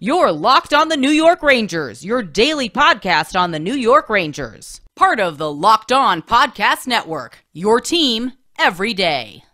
You're Locked on the New York Rangers, your daily podcast on the New York Rangers. Part of the Locked On Podcast Network, your team every day.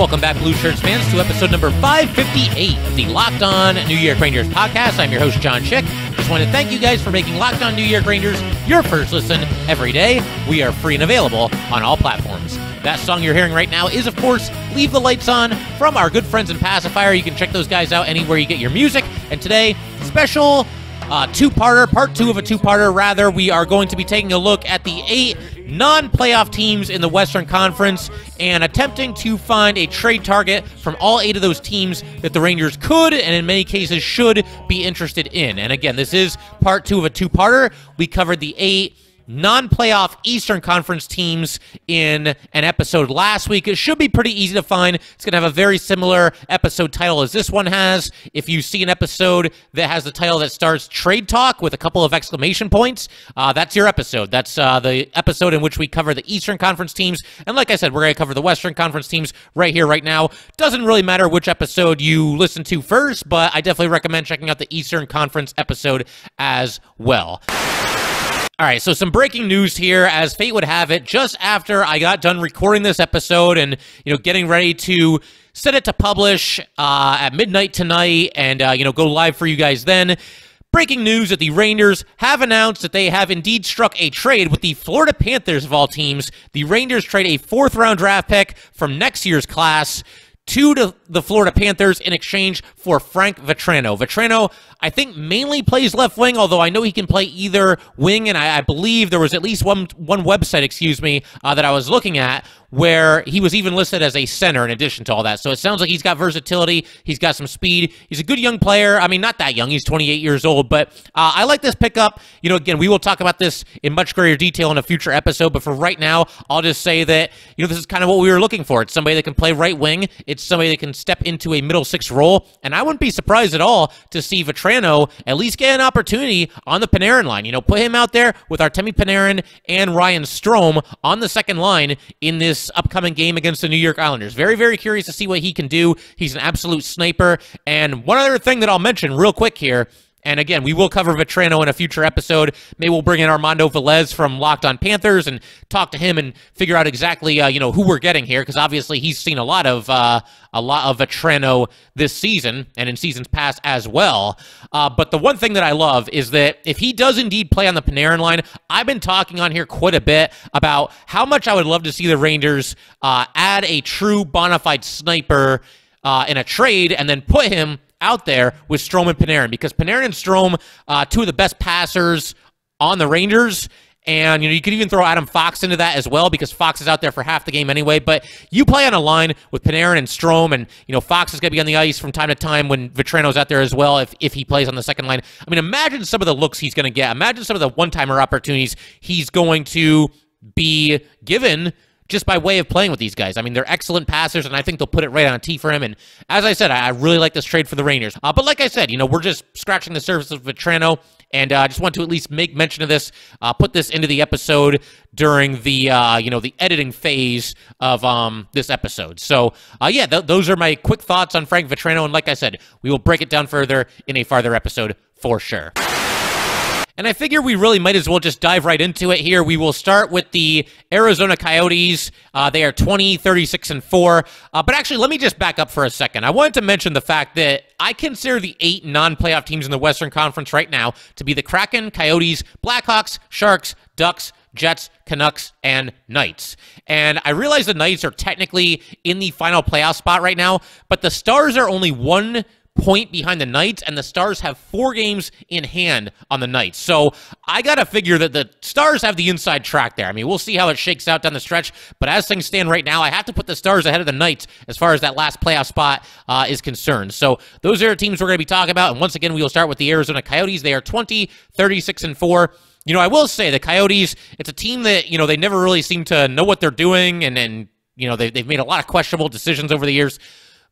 Welcome back, Blue Shirts fans, to episode number 558 of the Locked On New York Rangers podcast. I'm your host, John Chick. Just want to thank you guys for making Locked On New York Rangers your first listen every day. We are free and available on all platforms. That song you're hearing right now is, of course, Leave the Lights On from our good friends in Passafire. You can check those guys out anywhere you get your music. And today, special uh, two-parter, part two of a two-parter, rather. We are going to be taking a look at the eight non-playoff teams in the Western Conference and attempting to find a trade target from all eight of those teams that the Rangers could and in many cases should be interested in. And again, this is part two of a two-parter. We covered the eight non playoff Eastern Conference teams in an episode last week. It should be pretty easy to find. It's going to have a very similar episode title as this one has. If you see an episode that has the title that starts Trade Talk with a couple of exclamation points, uh, that's your episode. That's uh, the episode in which we cover the Eastern Conference teams. And like I said, we're going to cover the Western Conference teams right here, right now. Doesn't really matter which episode you listen to first, but I definitely recommend checking out the Eastern Conference episode as well. All right, so some breaking news here, as fate would have it, just after I got done recording this episode and you know getting ready to set it to publish uh, at midnight tonight, and uh, you know go live for you guys then. Breaking news that the Rangers have announced that they have indeed struck a trade with the Florida Panthers of all teams. The Rangers trade a fourth round draft pick from next year's class to the Florida Panthers in exchange for Frank Vatrano. Vatrano, I think, mainly plays left wing, although I know he can play either wing, and I, I believe there was at least one one website, excuse me, uh, that I was looking at where he was even listed as a center in addition to all that. So it sounds like he's got versatility. He's got some speed. He's a good young player. I mean, not that young. He's 28 years old, but uh, I like this pickup. You know, again, we will talk about this in much greater detail in a future episode, but for right now, I'll just say that, you know, this is kind of what we were looking for. It's somebody that can play right wing. It's somebody that can step into a middle six role, and I wouldn't be surprised at all to see Vatrano at least get an opportunity on the Panarin line. You know, put him out there with Artemi Panarin and Ryan Strome on the second line in this this upcoming game against the New York Islanders. Very, very curious to see what he can do. He's an absolute sniper. And one other thing that I'll mention real quick here and again, we will cover Vatrano in a future episode. Maybe we'll bring in Armando Velez from Locked on Panthers and talk to him and figure out exactly, uh, you know, who we're getting here because obviously he's seen a lot of uh, a lot of Vatrano this season and in seasons past as well. Uh, but the one thing that I love is that if he does indeed play on the Panarin line, I've been talking on here quite a bit about how much I would love to see the Rangers uh, add a true bona fide sniper uh, in a trade and then put him out there with Strome and Panarin because Panarin and Strome, uh, two of the best passers on the Rangers. And you know you could even throw Adam Fox into that as well because Fox is out there for half the game anyway. But you play on a line with Panarin and Strome, and you know Fox is going to be on the ice from time to time when Vatrano's out there as well. If if he plays on the second line, I mean, imagine some of the looks he's going to get. Imagine some of the one timer opportunities he's going to be given just by way of playing with these guys. I mean, they're excellent passers, and I think they'll put it right on a tee for him. And as I said, I, really like this trade for the Rangers. Uh, but like I said, you know, we're just scratching the surface of Vatrano, and uh, I uh, just want to at least make mention of this, uh, put this into the episode during the uh, you know the editing phase of um, this episode. So uh, yeah, th- those are my quick thoughts on Frank Vatrano, and like I said, we will break it down further in a farther episode for sure. And I figure we really might as well just dive right into it here. We will start with the Arizona Coyotes. Uh, they are 20, 36, and 4. Uh, but actually, let me just back up for a second. I wanted to mention the fact that I consider the eight non playoff teams in the Western Conference right now to be the Kraken, Coyotes, Blackhawks, Sharks, Ducks, Jets, Canucks, and Knights. And I realize the Knights are technically in the final playoff spot right now, but the Stars are only one point behind the Knights, and the Stars have four games in hand on the Knights. So I got to figure that the Stars have the inside track there. I mean, we'll see how it shakes out down the stretch, but as things stand right now, I have to put the Stars ahead of the Knights as far as that last playoff spot uh, is concerned. So those are the teams we're going to be talking about. And once again, we will start with the Arizona Coyotes. They are 20, 36, and 4. You know, I will say the Coyotes, it's a team that, you know, they never really seem to know what they're doing and, and you know, they, they've made a lot of questionable decisions over the years.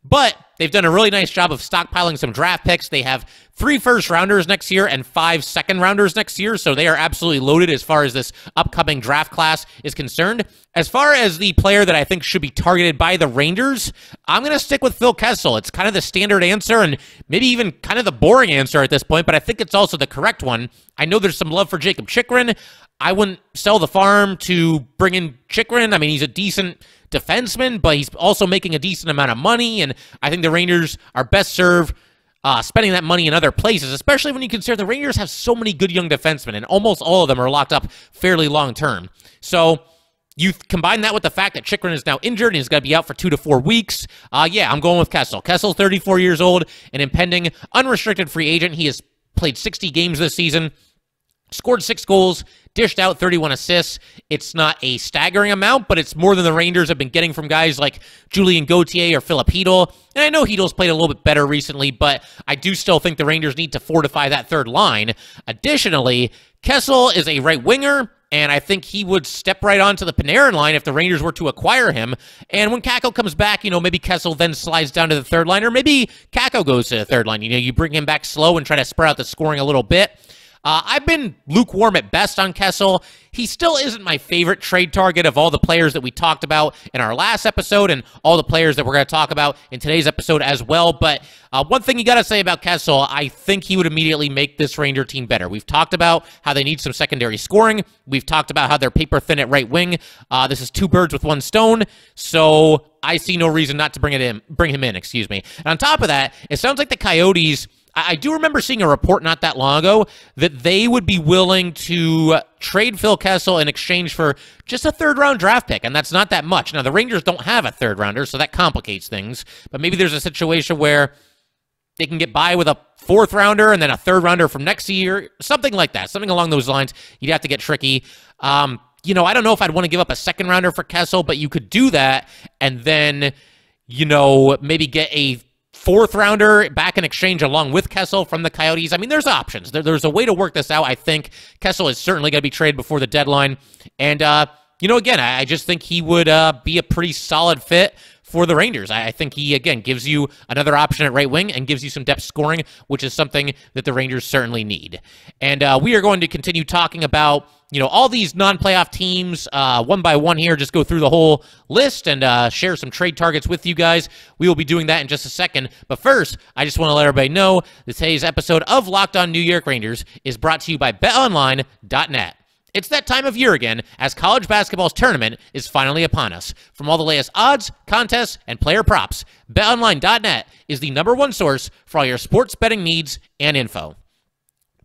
But they've done a really nice job of stockpiling some draft picks. They have three first rounders next year and five second rounders next year. So they are absolutely loaded as far as this upcoming draft class is concerned. As far as the player that I think should be targeted by the Rangers, I'm going to stick with Phil Kessel. It's kind of the standard answer and maybe even kind of the boring answer at this point, but I think it's also the correct one. I know there's some love for Jacob Chychrun. I wouldn't sell the farm to bring in Chychrun. I mean, he's a decent defenseman, but he's also making a decent amount of money, and I think the Rangers are best served uh, spending that money in other places, especially when you consider the Rangers have so many good young defensemen, and almost all of them are locked up fairly long term. So you combine that with the fact that Chychrun is now injured and he's going to be out for two to four weeks. Uh, yeah, I'm going with Kessel. Kessel, 34 years old, an impending unrestricted free agent. He has played 60 games this season scored six goals, dished out 31 assists. It's not a staggering amount, but it's more than the Rangers have been getting from guys like Julien Gauthier or Filip Chytil. And I know Chytil's played a little bit better recently, but I do still think the Rangers need to fortify that third line. Additionally, Kessel is a right winger. And I think he would step right onto the Panarin line if the Rangers were to acquire him. And when Kakko comes back, you know, maybe Kessel then slides down to the third line, or maybe Kakko goes to the third line. You know, you bring him back slow and try to spread out the scoring a little bit. Uh, I've been lukewarm at best on Kessel. He still isn't my favorite trade target of all the players that we talked about in our last episode and all the players that we're going to talk about in today's episode as well. But uh, one thing you got to say about Kessel, I think he would immediately make this Ranger team better. We've talked about how they need some secondary scoring. We've talked about how they're paper thin at right wing. Uh, this is two birds with one stone. So I see no reason not to bring it in, bring him in. Excuse me. And on top of that, it sounds like the Coyotes I do remember seeing a report not that long ago that they would be willing to trade Phil Kessel in exchange for just a third round draft pick, and that's not that much. Now, the Rangers don't have a third rounder, so that complicates things, but maybe there's a situation where they can get by with a fourth rounder and then a third rounder from next year, something like that, something along those lines. You'd have to get tricky. Um, you know, I don't know if I'd want to give up a second rounder for Kessel, but you could do that and then, you know, maybe get a fourth rounder back in exchange along with Kessel from the Coyotes. I mean, there's options. There, there's a way to work this out. I think Kessel is certainly going to be traded before the deadline. And, uh, you know, again, I, I just think he would uh, be a pretty solid fit for the Rangers. I think he, again, gives you another option at right wing and gives you some depth scoring, which is something that the Rangers certainly need. And uh, we are going to continue talking about, you know, all these non playoff teams uh, one by one here, just go through the whole list and uh, share some trade targets with you guys. We will be doing that in just a second. But first, I just want to let everybody know that today's episode of Locked On New York Rangers is brought to you by betonline.net. It's that time of year again, as college basketball's tournament is finally upon us. From all the latest odds, contests, and player props, BetOnline.net is the number one source for all your sports betting needs and info.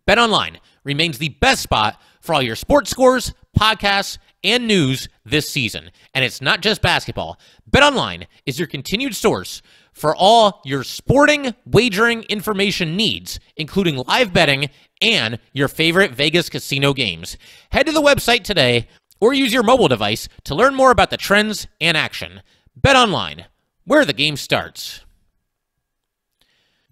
BetOnline remains the best spot for all your sports scores, podcasts, and news this season. And it's not just basketball. BetOnline is your continued source for all your sporting wagering information needs, including live betting and your favorite Vegas casino games. Head to the website today or use your mobile device to learn more about the trends and action. Bet online, where the game starts.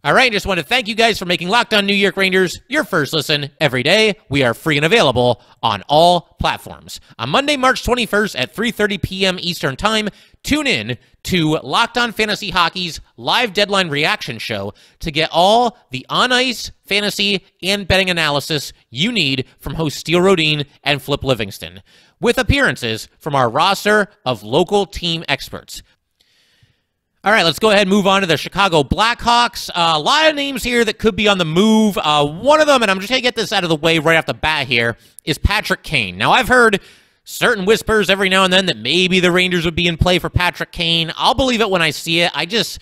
All right, just want to thank you guys for making Locked On New York Rangers your first listen every day. We are free and available on all platforms. On Monday, March 21st at 3:30 p.m. Eastern Time, tune in to Locked On Fantasy Hockey's live deadline reaction show to get all the on-ice fantasy and betting analysis you need from host Steele Rodine and Flip Livingston, with appearances from our roster of local team experts. All right, let's go ahead and move on to the Chicago Blackhawks. Uh, a lot of names here that could be on the move. Uh, one of them, and I'm just going to get this out of the way right off the bat here, is Patrick Kane. Now, I've heard certain whispers every now and then that maybe the Rangers would be in play for Patrick Kane. I'll believe it when I see it. I just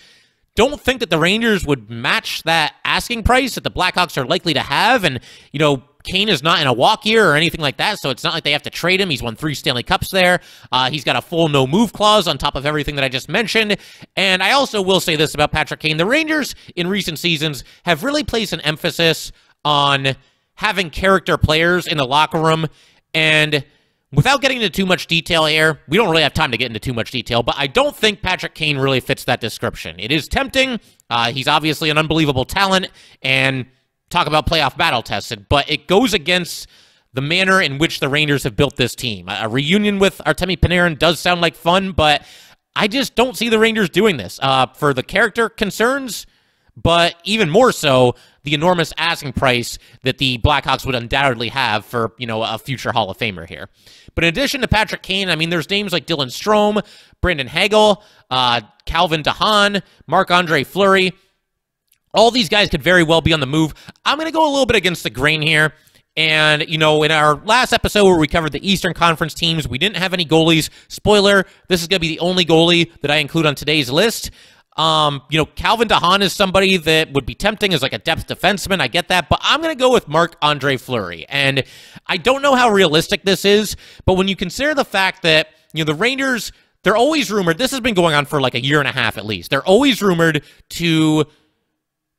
don't think that the Rangers would match that asking price that the Blackhawks are likely to have. And, you know, Kane is not in a walk year or anything like that, so it's not like they have to trade him. He's won three Stanley Cups there. Uh, he's got a full no move clause on top of everything that I just mentioned. And I also will say this about Patrick Kane: the Rangers in recent seasons have really placed an emphasis on having character players in the locker room. And without getting into too much detail here, we don't really have time to get into too much detail, but I don't think Patrick Kane really fits that description. It is tempting. Uh, he's obviously an unbelievable talent and talk about playoff battle tested, but it goes against the manner in which the Rangers have built this team. A reunion with Artemi Panarin does sound like fun, but I just don't see the Rangers doing this uh, for the character concerns, but even more so the enormous asking price that the Blackhawks would undoubtedly have for you know a future Hall of Famer here. But in addition to Patrick Kane, I mean, there's names like Dylan Strome, Brandon Hagel, uh, Calvin DeHaan, Marc Andre Fleury. All these guys could very well be on the move. I'm going to go a little bit against the grain here. And, you know, in our last episode where we covered the Eastern Conference teams, we didn't have any goalies. Spoiler, this is going to be the only goalie that I include on today's list. Um, you know, Calvin DeHaan is somebody that would be tempting as like a depth defenseman. I get that, but I'm going to go with Marc Andre Fleury. And I don't know how realistic this is, but when you consider the fact that, you know, the Rangers, they're always rumored, this has been going on for like a year and a half at least. They're always rumored to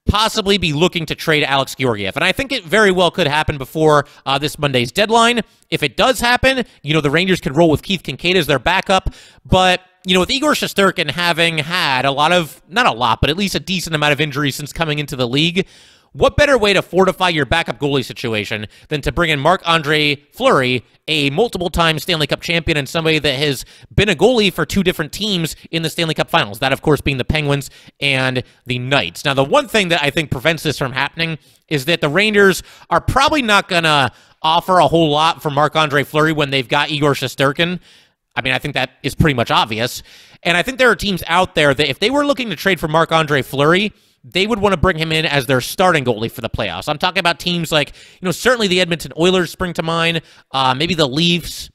possibly be looking to trade Alex Georgiev. And I think it very well could happen before uh, this Monday's deadline. If it does happen, you know, the Rangers could roll with Keith Kinkaid as their backup. But, you know, with Igor Shesterkin having had a lot of, not a lot, but at least a decent amount of injuries since coming into the league, what better way to fortify your backup goalie situation than to bring in Marc Andre Fleury, a multiple time Stanley Cup champion and somebody that has been a goalie for two different teams in the Stanley Cup finals? That, of course, being the Penguins and the Knights. Now, the one thing that I think prevents this from happening is that the Rangers are probably not going to offer a whole lot for Marc Andre Fleury when they've got Igor Shesterkin. I mean, I think that is pretty much obvious. And I think there are teams out there that if they were looking to trade for Marc Andre Fleury, they would want to bring him in as their starting goalie for the playoffs. I'm talking about teams like, you know, certainly the Edmonton Oilers spring to mind, uh, maybe the Leafs,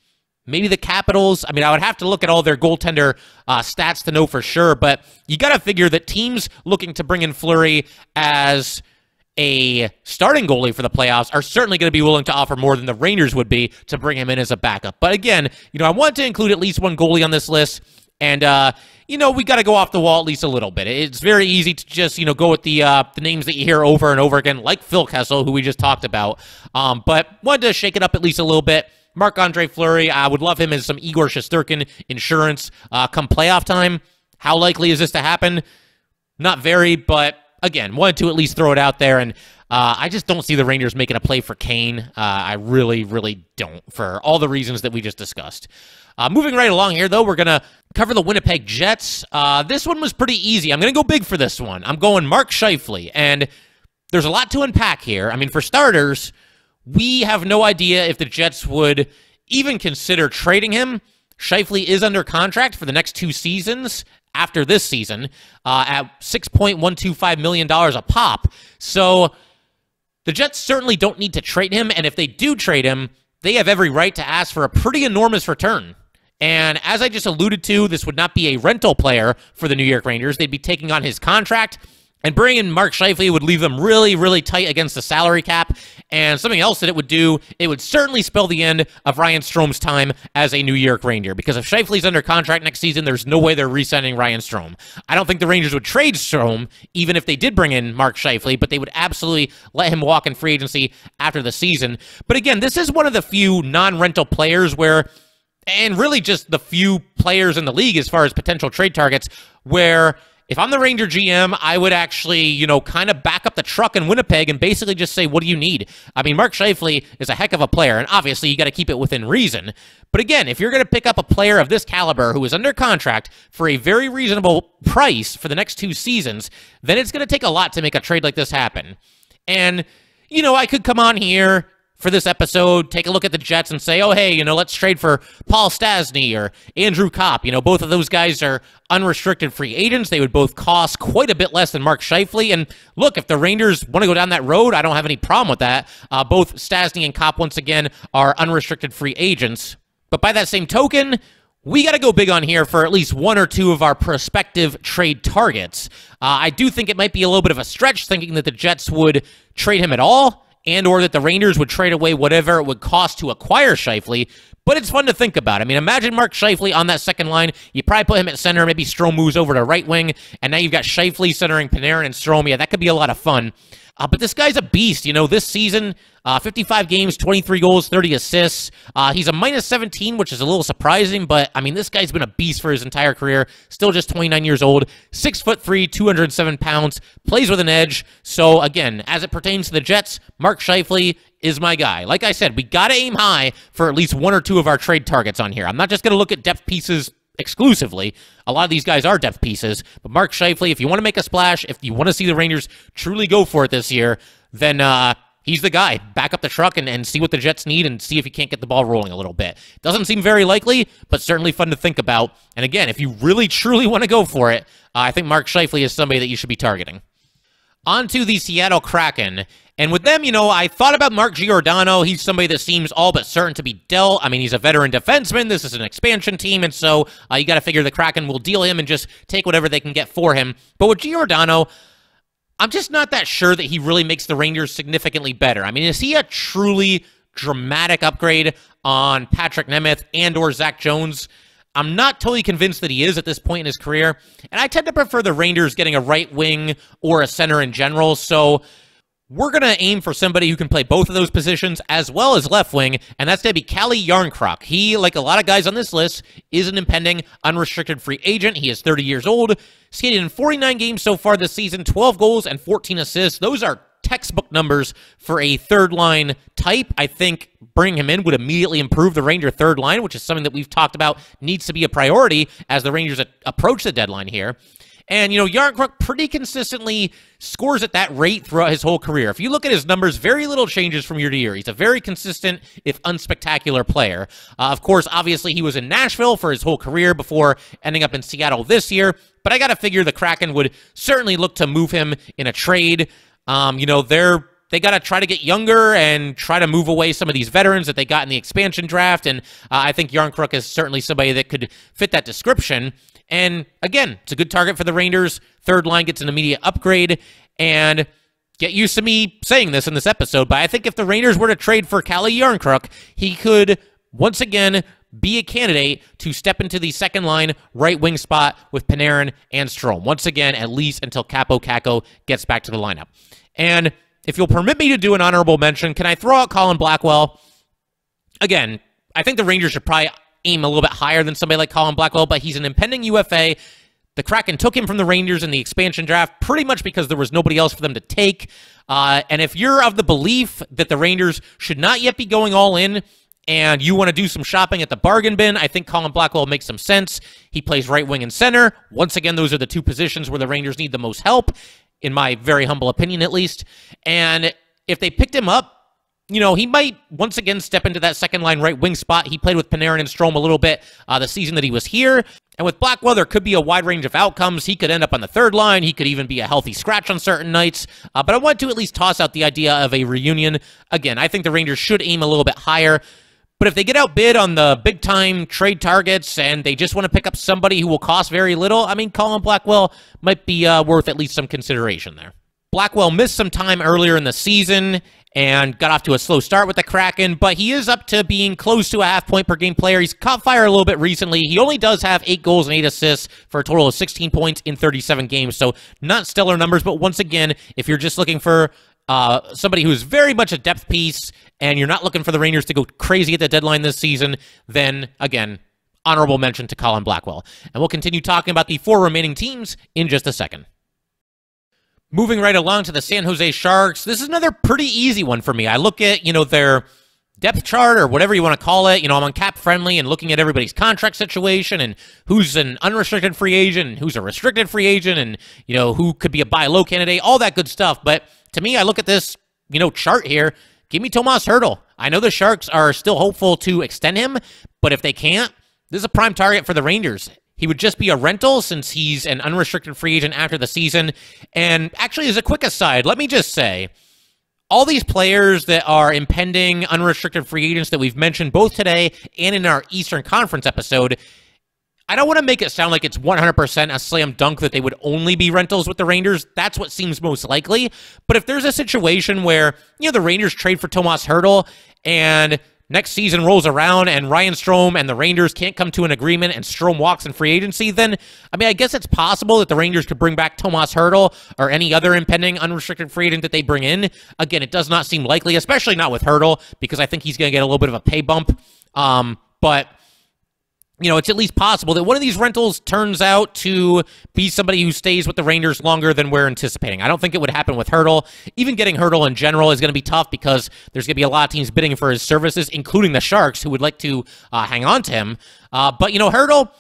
maybe the Capitals. I mean, I would have to look at all their goaltender uh, stats to know for sure, but you got to figure that teams looking to bring in Fleury as a starting goalie for the playoffs are certainly going to be willing to offer more than the Rangers would be to bring him in as a backup. But again, you know, I want to include at least one goalie on this list. And uh, you know, we got to go off the wall at least a little bit. It's very easy to just, you know, go with the uh, the names that you hear over and over again, like Phil Kessel, who we just talked about. Um, but wanted to shake it up at least a little bit. Marc Andre Fleury, I would love him as some Igor Shesterkin insurance uh, come playoff time. How likely is this to happen? Not very, but again, wanted to at least throw it out there. And uh, I just don't see the Rangers making a play for Kane. Uh, I really, really don't, for all the reasons that we just discussed. Uh, moving right along here, though, we're going to cover the Winnipeg Jets. Uh, this one was pretty easy. I'm going to go big for this one. I'm going Mark Scheifele, and there's a lot to unpack here. I mean, for starters, we have no idea if the Jets would even consider trading him. Scheifele is under contract for the next two seasons after this season uh, at $6.125 million a pop. So the Jets certainly don't need to trade him, and if they do trade him, they have every right to ask for a pretty enormous return. And as I just alluded to, this would not be a rental player for the New York Rangers. They'd be taking on his contract. And bringing in Mark Scheifele would leave them really, really tight against the salary cap. And something else that it would do, it would certainly spell the end of Ryan Strome's time as a New York Ranger. Because if Scheifele's under contract next season, there's no way they're re-signing Ryan Strome. I don't think the Rangers would trade Strome, even if they did bring in Mark Scheifele, but they would absolutely let him walk in free agency after the season. But again, this is one of the few non-rental players where and really just the few players in the league as far as potential trade targets where if I'm the Ranger GM, I would actually, you know, kind of back up the truck in Winnipeg and basically just say, what do you need? I mean, Mark Scheifele is a heck of a player, and obviously you got to keep it within reason. But again, if you're going to pick up a player of this caliber who is under contract for a very reasonable price for the next two seasons, then it's going to take a lot to make a trade like this happen. And, you know, I could come on here for this episode, take a look at the Jets and say, oh, hey, you know, let's trade for Paul Stastny or Andrew Copp. You know, both of those guys are unrestricted free agents. They would both cost quite a bit less than Mark Scheifele. And look, if the Rangers want to go down that road, I don't have any problem with that. Uh, both Stastny and Copp, once again, are unrestricted free agents. But by that same token, we got to go big on here for at least one or two of our prospective trade targets. Uh, I do think it might be a little bit of a stretch thinking that the Jets would trade him at all and or that the Rangers would trade away whatever it would cost to acquire Scheifele. But it's fun to think about. I mean, imagine Mark Scheifele on that second line. You probably put him at center. Maybe Strome moves over to right wing, and now you've got Scheifele centering Panarin and Strome. Yeah, that could be a lot of fun. Uh, but this guy's a beast. You know, this season, uh, 55 games, 23 goals, 30 assists. Uh, he's a minus 17, which is a little surprising, but I mean, this guy's been a beast for his entire career. Still just 29 years old, six foot three, 207 pounds, plays with an edge. So again, as it pertains to the Jets, Mark Scheifele is my guy. Like I said, we got to aim high for at least one or two of our trade targets on here. I'm not just going to look at depth pieces exclusively. A lot of these guys are depth pieces, but Mark Scheifele, if you want to make a splash, if you want to see the Rangers truly go for it this year, then uh, he's the guy. Back up the truck and, and see what the Jets need and see if he can't get the ball rolling a little bit. Doesn't seem very likely, but certainly fun to think about. And again, if you really truly want to go for it, uh, I think Mark Scheifele is somebody that you should be targeting. On to the Seattle Kraken. And with them, you know, I thought about Mark Giordano. He's somebody that seems all but certain to be dealt. I mean, he's a veteran defenseman. This is an expansion team, and so uh, you got to figure the Kraken will deal him and just take whatever they can get for him. But with Giordano, I'm just not that sure that he really makes the Rangers significantly better. I mean, is he a truly dramatic upgrade on Patrik Nemeth and or Zac Jones? I'm not totally convinced that he is at this point in his career, and I tend to prefer the Rangers getting a right wing or a center in general. So we're going to aim for somebody who can play both of those positions as well as left wing, and that's going to be Calle Jarnkrok. He, like a lot of guys on this list, is an impending unrestricted free agent. He is 30 years old, skated in 49 games so far this season, 12 goals and 14 assists. Those are textbook numbers for a third line type. I think bringing him in would immediately improve the Ranger third line, which is something that we've talked about needs to be a priority as the Rangers approach the deadline here. And, you know, Jarnkrok pretty consistently scores at that rate throughout his whole career. If you look at his numbers, very little changes from year to year. He's a very consistent, if unspectacular player. Uh, of course, obviously, he was in Nashville for his whole career before ending up in Seattle this year. But I got to figure the Kraken would certainly look to move him in a trade. Um, you know, they're they got to try to get younger and try to move away some of these veterans that they got in the expansion draft. And uh, I think Jarnkrok is certainly somebody that could fit that description. And again, it's a good target for the Rangers. Third line gets an immediate upgrade. And get used to me saying this in this episode, but I think if the Rangers were to trade for Calle Jarnkrok, he could once again be a candidate to step into the second line right wing spot with Panarin and Strome. Once again, at least until Kaapo Kakko gets back to the lineup. And if you'll permit me to do an honorable mention, can I throw out Colin Blackwell? Again, I think the Rangers should probably aim a little bit higher than somebody like Colin Blackwell, but he's an impending UFA. The Kraken took him from the Rangers in the expansion draft pretty much because there was nobody else for them to take. Uh, and if you're of the belief that the Rangers should not yet be going all in and you want to do some shopping at the bargain bin, I think Colin Blackwell makes some sense. He plays right wing and center. Once again, those are the two positions where the Rangers need the most help, in my very humble opinion at least. And if they picked him up, you know, he might once again step into that second line right wing spot. He played with Panarin and Strome a little bit uh, the season that he was here. And with Blackwell, there could be a wide range of outcomes. He could end up on the third line. He could even be a healthy scratch on certain nights. Uh, but I want to at least toss out the idea of a reunion. Again, I think the Rangers should aim a little bit higher. But if they get outbid on the big time trade targets and they just want to pick up somebody who will cost very little, I mean, Colin Blackwell might be uh, worth at least some consideration there. Blackwell missed some time earlier in the season and got off to a slow start with the Kraken, but he is up to being close to a half point per game player. He's caught fire a little bit recently. He only does have eight goals and eight assists for a total of 16 points in 37 games, so not stellar numbers, but once again, if you're just looking for uh, somebody who's very much a depth piece and you're not looking for the Rangers to go crazy at the deadline this season, then again, honorable mention to Colin Blackwell. And we'll continue talking about the four remaining teams in just a second. Moving right along to the San Jose Sharks, this is another pretty easy one for me. I look at, you know, their depth chart or whatever you want to call it. You know, I'm on cap friendly and looking at everybody's contract situation and who's an unrestricted free agent and who's a restricted free agent and, you know, who could be a buy low candidate, all that good stuff. But to me, I look at this, you know, chart here. Give me Tomas Hertl. I know the Sharks are still hopeful to extend him, but if they can't, this is a prime target for the Rangers. He would just be a rental since he's an unrestricted free agent after the season. And actually, as a quick aside, let me just say all these players that are impending unrestricted free agents that we've mentioned both today and in our Eastern Conference episode, I don't want to make it sound like it's 100% a slam dunk that they would only be rentals with the Rangers. That's what seems most likely. But if there's a situation where, you know, the Rangers trade for Tomas Hertl and next season rolls around and Ryan Strome and the Rangers can't come to an agreement and Strome walks in free agency, then, I mean, I guess it's possible that the Rangers could bring back Tomas Hertl or any other impending unrestricted free agent that they bring in. Again, it does not seem likely, especially not with Hertl, because I think he's going to get a little bit of a pay bump. Um, but you know, it's at least possible that one of these rentals turns out to be somebody who stays with the Rangers longer than we're anticipating. I don't think it would happen with Hertl. Even getting Hertl in general is going to be tough because there's going to be a lot of teams bidding for his services, including the Sharks, who would like to uh, hang on to him. Uh, but, you know, Hertl,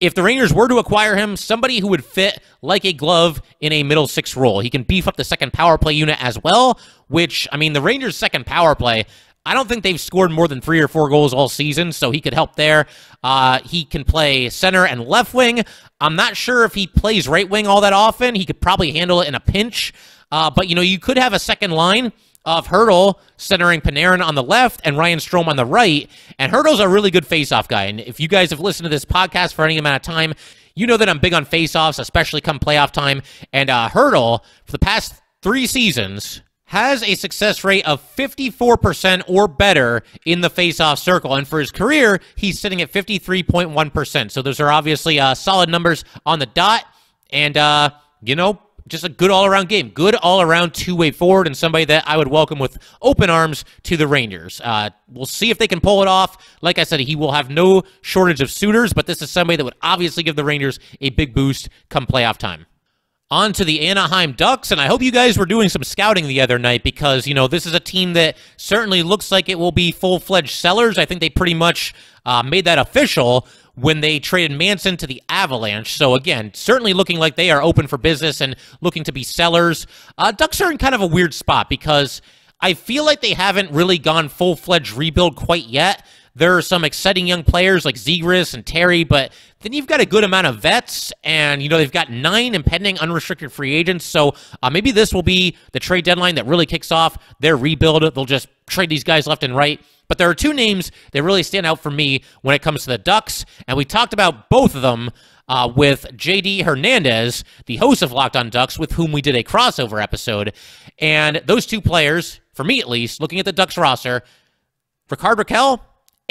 if the Rangers were to acquire him, somebody who would fit like a glove in a middle six role. He can beef up the second power play unit as well, which, I mean, the Rangers' second power play, I don't think they've scored more than three or four goals all season, so he could help there. Uh, he can play center and left wing. I'm not sure if he plays right wing all that often. He could probably handle it in a pinch. Uh, but, you know, you could have a second line of Hertl centering Panarin on the left and Ryan Strome on the right. And Hertl's a really good faceoff guy. And if you guys have listened to this podcast for any amount of time, you know that I'm big on faceoffs, especially come playoff time. And uh, Hertl, for the past three seasons, has a success rate of 54% or better in the faceoff circle. And for his career, he's sitting at 53.1%. So those are obviously uh, solid numbers on the dot. And, uh, you know, just a good all around game. Good all around two way forward, and somebody that I would welcome with open arms to the Rangers. Uh, we'll see if they can pull it off. Like I said, he will have no shortage of suitors, but this is somebody that would obviously give the Rangers a big boost come playoff time on to the Anaheim Ducks. And I hope you guys were doing some scouting the other night because, you know, this is a team that certainly looks like it will be full fledged sellers. I think they pretty much uh, made that official when they traded Manson to the Avalanche. So again, certainly looking like they are open for business and looking to be sellers. Uh, Ducks are in kind of a weird spot because I feel like they haven't really gone full fledged rebuild quite yet. There are some exciting young players like Zegras and Terry, but then you've got a good amount of vets, and you know they've got nine impending unrestricted free agents. So uh, maybe this will be the trade deadline that really kicks off their rebuild. They'll just trade these guys left and right. But there are two names that really stand out for me when it comes to the Ducks, and we talked about both of them uh, with JD Hernandez, the host of Locked On Ducks, with whom we did a crossover episode. And those two players, for me at least, looking at the Ducks roster, Rickard Rakell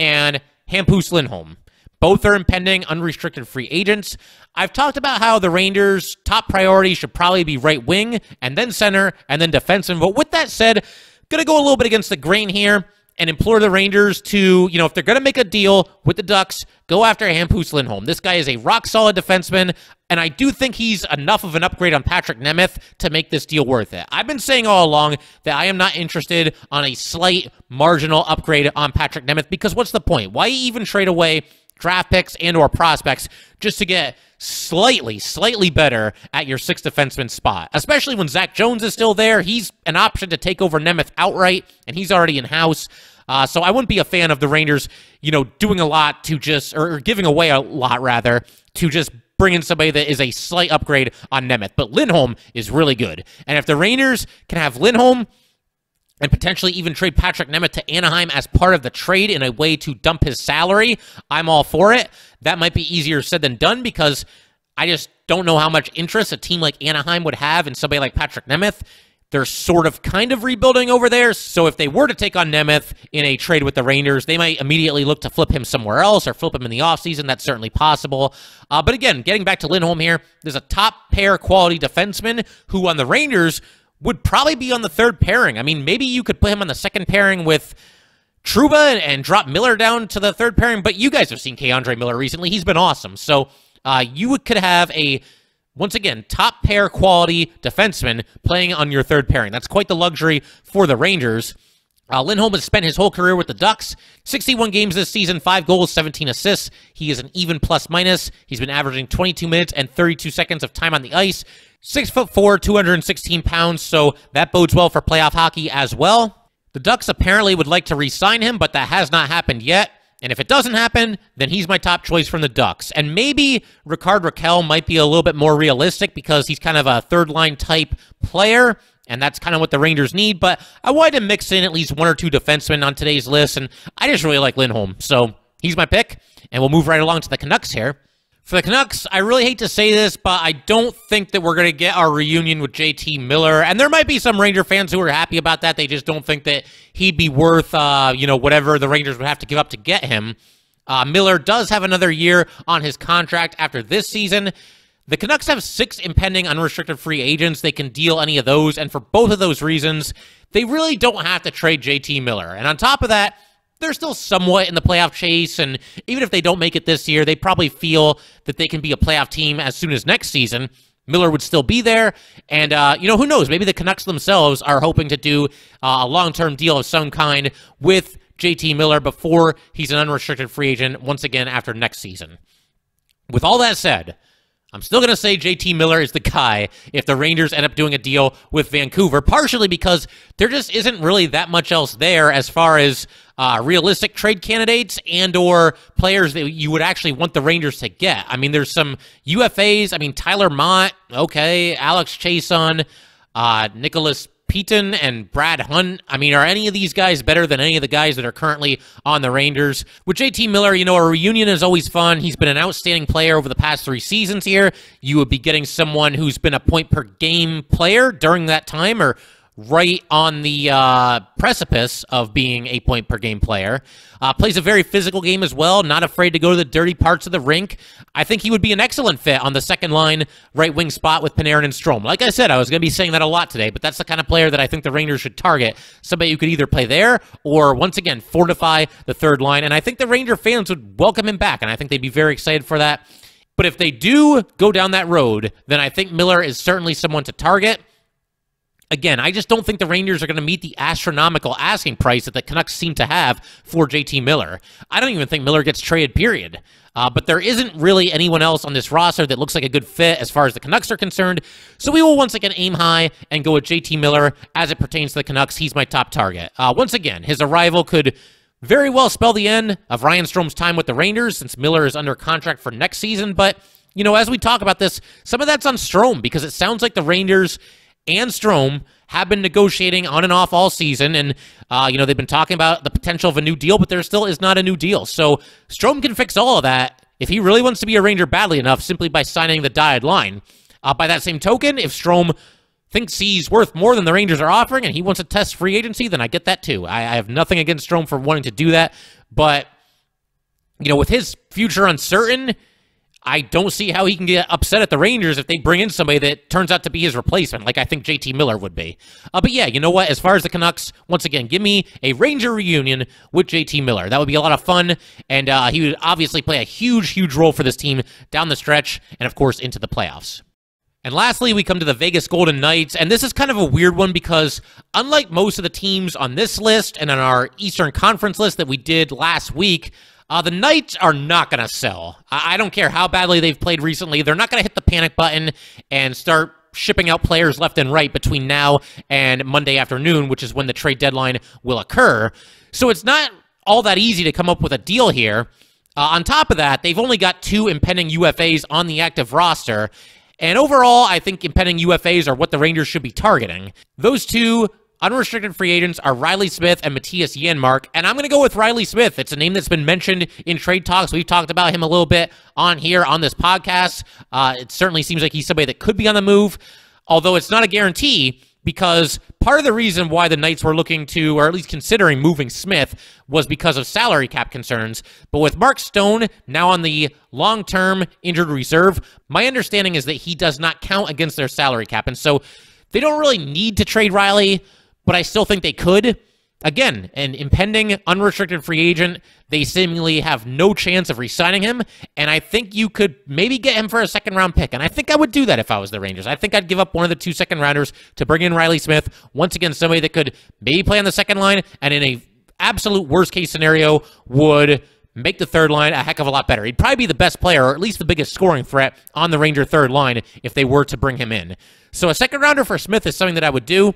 and Hampus Lindholm. Both are impending unrestricted free agents. I've talked about how the Rangers' top priority should probably be right wing and then center and then defensive. But with that said, gonna go a little bit against the grain here and implore the Rangers to, you know, if they're going to make a deal with the Ducks, go after Hampus Lindholm. This guy is a rock solid defenseman, and I do think he's enough of an upgrade on Patrik Nemeth to make this deal worth it. I've been saying all along that I am not interested on a slight marginal upgrade on Patrik Nemeth because what's the point? Why even trade away draft picks and or prospects just to get slightly, slightly better at your sixth defenseman spot, especially when Zac Jones is still there. He's an option to take over Nemeth outright, and he's already in house. Uh, so I wouldn't be a fan of the Rangers, you know, doing a lot to just, or giving away a lot rather, to just bring in somebody that is a slight upgrade on Nemeth. But Lindholm is really good. And if the Rangers can have Lindholm and potentially even trade Patrik Nemeth to Anaheim as part of the trade in a way to dump his salary, I'm all for it. That might be easier said than done because I just don't know how much interest a team like Anaheim would have in somebody like Patrik Nemeth. They're sort of kind of rebuilding over there. So if they were to take on Nemeth in a trade with the Rangers, they might immediately look to flip him somewhere else or flip him in the offseason. That's certainly possible. Uh, but again, getting back to Lindholm here, there's a top pair quality defenseman who on the Rangers would probably be on the third pairing. I mean, maybe you could put him on the second pairing with Trouba and, and drop Miller down to the third pairing. But you guys have seen K'Andre Miller recently. He's been awesome. So uh, you could have a once again, top pair quality defenseman playing on your third pairing. That's quite the luxury for the Rangers. Uh, Lindholm has spent his whole career with the Ducks. 61 games this season, 5 goals, 17 assists. He is an even plus minus. He's been averaging 22 minutes and 32 seconds of time on the ice. 6 foot 4, 216 pounds, so that bodes well for playoff hockey as well. The Ducks apparently would like to re sign him, but that has not happened yet. And if it doesn't happen, then he's my top choice from the Ducks. And maybe Rickard Rakell might be a little bit more realistic because he's kind of a third line type player. And that's kind of what the Rangers need. But I wanted to mix in at least one or two defensemen on today's list. And I just really like Lindholm. So he's my pick. And we'll move right along to the Canucks here. For the Canucks, I really hate to say this, but I don't think that we're going to get our reunion with JT Miller. And there might be some Ranger fans who are happy about that. They just don't think that he'd be worth, uh, you know, whatever the Rangers would have to give up to get him. Uh, Miller does have another year on his contract after this season. The Canucks have six impending unrestricted free agents. They can deal any of those. And for both of those reasons, they really don't have to trade JT Miller. And on top of that, they're still somewhat in the playoff chase. And even if they don't make it this year, they probably feel that they can be a playoff team as soon as next season. Miller would still be there. And, uh, you know, who knows? Maybe the Canucks themselves are hoping to do uh, a long term deal of some kind with JT Miller before he's an unrestricted free agent once again after next season. With all that said, I'm still going to say JT Miller is the guy if the Rangers end up doing a deal with Vancouver, partially because there just isn't really that much else there as far as uh, realistic trade candidates and or players that you would actually want the Rangers to get. I mean, there's some UFAs. I mean, Tyler Motte, okay, Alex Chiasson, uh, Nicolas Petan and Brad Hunt. I mean, are any of these guys better than any of the guys that are currently on the Rangers? With JT Miller, you know, a reunion is always fun. He's been an outstanding player over the past three seasons here. You would be getting someone who's been a point per game player during that time or right on the uh, precipice of being a point per game player. Uh, plays a very physical game as well, not afraid to go to the dirty parts of the rink. I think he would be an excellent fit on the second line right wing spot with Panarin and Strome. Like I said, I was going to be saying that a lot today, but that's the kind of player that I think the Rangers should target. Somebody who could either play there or, once again, fortify the third line. And I think the Ranger fans would welcome him back, and I think they'd be very excited for that. But if they do go down that road, then I think Miller is certainly someone to target again, I just don't think the Rangers are going to meet the astronomical asking price that the Canucks seem to have for JT Miller. I don't even think Miller gets traded, period. Uh, but there isn't really anyone else on this roster that looks like a good fit as far as the Canucks are concerned. So we will once again aim high and go with JT Miller as it pertains to the Canucks. He's my top target. Uh, once again, his arrival could very well spell the end of Ryan Strome's time with the Rangers since Miller is under contract for next season. But, you know, as we talk about this, some of that's on Strome because it sounds like the Rangers and Strome have been negotiating on and off all season, and uh, you know they've been talking about the potential of a new deal, but there still is not a new deal. So Strome can fix all of that if he really wants to be a Ranger badly enough, simply by signing the dotted line. Uh, by that same token, if Strome thinks he's worth more than the Rangers are offering, and he wants to test free agency, then I get that too. I, I have nothing against Strome for wanting to do that, but you know with his future uncertain I don't see how he can get upset at the Rangers if they bring in somebody that turns out to be his replacement, like I think JT Miller would be. Uh, but yeah, you know what? As far as the Canucks, once again, give me a Ranger reunion with JT Miller. That would be a lot of fun, and uh, he would obviously play a huge, huge role for this team down the stretch and, of course, into the playoffs. And lastly, we come to the Vegas Golden Knights, and this is kind of a weird one because unlike most of the teams on this list and on our Eastern Conference list that we did last week, uh, the Knights are not going to sell. I-, I don't care how badly they've played recently. They're not going to hit the panic button and start shipping out players left and right between now and Monday afternoon, which is when the trade deadline will occur. So it's not all that easy to come up with a deal here. Uh, on top of that, they've only got two impending UFAs on the active roster. And overall, I think impending UFAs are what the Rangers should be targeting. Those two Unrestricted free agents are Reilly Smith and Mattias Janmark, and I'm going to go with Reilly Smith. It's a name that's been mentioned in trade talks. We've talked about him a little bit on here on this podcast. Uh, it certainly seems like he's somebody that could be on the move, although it's not a guarantee because part of the reason why the Knights were looking to, or at least considering moving Smith, was because of salary cap concerns. But with Mark Stone now on the long term injured reserve, my understanding is that he does not count against their salary cap. And so they don't really need to trade Reilly but I still think they could. Again, an impending unrestricted free agent. They seemingly have no chance of re-signing him, and I think you could maybe get him for a second round pick. And I think I would do that if I was the Rangers. I think I'd give up one of the two second rounders to bring in Reilly Smith. Once again, somebody that could maybe play on the second line, and in a absolute worst case scenario, would make the third line a heck of a lot better. He'd probably be the best player, or at least the biggest scoring threat on the Ranger third line if they were to bring him in. So a second rounder for Smith is something that I would do.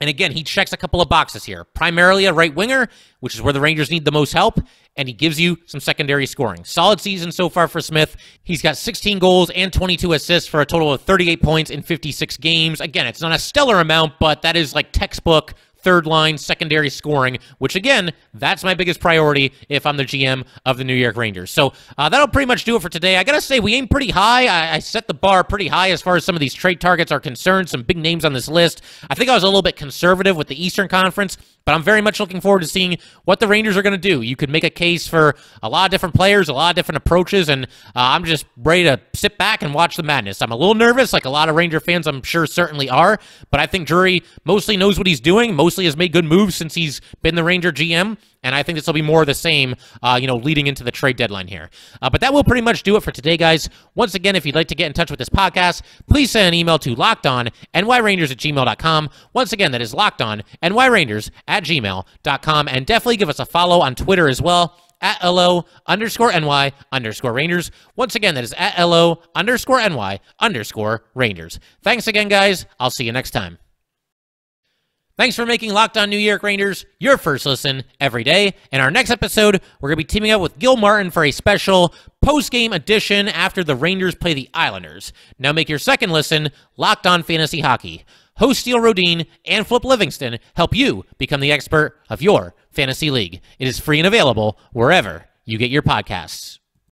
And again, he checks a couple of boxes here. Primarily a right winger, which is where the Rangers need the most help, and he gives you some secondary scoring. Solid season so far for Smith. He's got 16 goals and 22 assists for a total of 38 points in 56 games. Again, it's not a stellar amount, but that is like textbook third line secondary scoring, which again, that's my biggest priority if I'm the GM of the New York Rangers. So uh, that'll pretty much do it for today. I gotta say, we aim pretty high. I, I, set the bar pretty high as far as some of these trade targets are concerned. Some big names on this list. I think I was a little bit conservative with the Eastern Conference, but I'm very much looking forward to seeing what the Rangers are going to do. You could make a case for a lot of different players, a lot of different approaches, and uh, I'm just ready to sit back and watch the madness. I'm a little nervous, like a lot of Ranger fans, I'm sure certainly are, but I think Drury mostly knows what he's doing. Most obviously has made good moves since he's been the Ranger GM, and I think this will be more of the same, uh, you know, leading into the trade deadline here. Uh, but that will pretty much do it for today, guys. Once again, if you'd like to get in touch with this podcast, please send an email to lockedonnyrangers at gmail.com. Once again, that is lockedonnyrangers at gmail.com. And definitely give us a follow on Twitter as well at LO underscore NY underscore Rangers. Once again, that is at LO underscore NY underscore Rangers. Thanks again, guys. I'll see you next time. Thanks for making Locked On New York Rangers your first listen every day. In our next episode, we're going to be teaming up with Gil Martin for a special post-game edition after the Rangers play the Islanders. Now make your second listen Locked On Fantasy Hockey. Host Steele Rodine and Flip Livingston help you become the expert of your fantasy league. It is free and available wherever you get your podcasts.